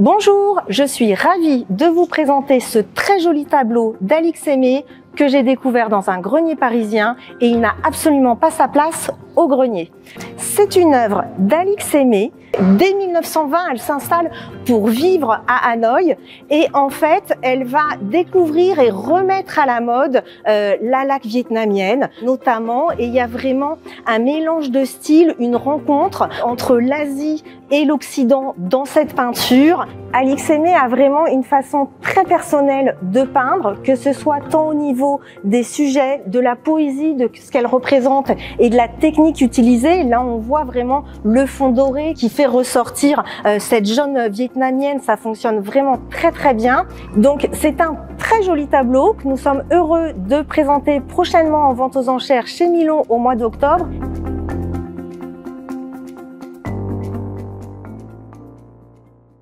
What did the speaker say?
Bonjour, je suis ravie de vous présenter ce très joli tableau d'Alix Aimé que j'ai découvert dans un grenier parisien et il n'a absolument pas sa place au grenier. C'est une œuvre d'Alix Aimé. Dès 1920, elle s'installe pour vivre à Hanoï et en fait, elle va découvrir et remettre à la mode euh, la laque vietnamienne notamment et il y a vraiment un mélange de styles, une rencontre entre l'Asie et l'Occident dans cette peinture. Alix Aimé a vraiment une façon très personnelle de peindre, que ce soit tant au niveau des sujets, de la poésie, de ce qu'elle représente et de la technique utilisée. Là, on voit vraiment le fond doré qui fait ressortir euh, cette jaune vietnamienne. Ça fonctionne vraiment très très bien. Donc, c'est un très joli tableau que nous sommes heureux de présenter prochainement en vente aux enchères chez Milon au mois d'octobre